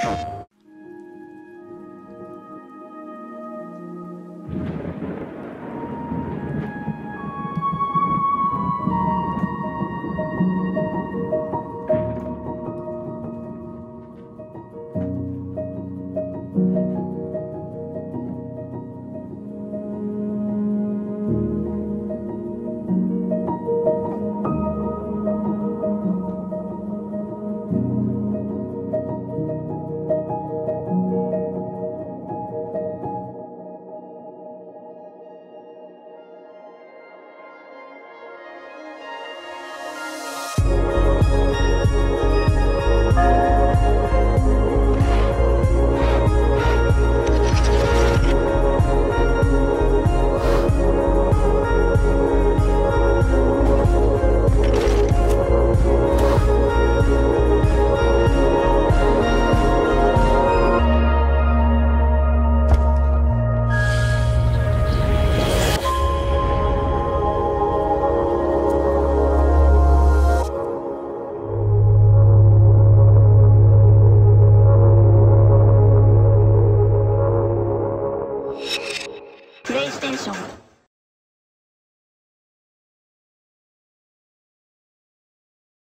少主。イステーション。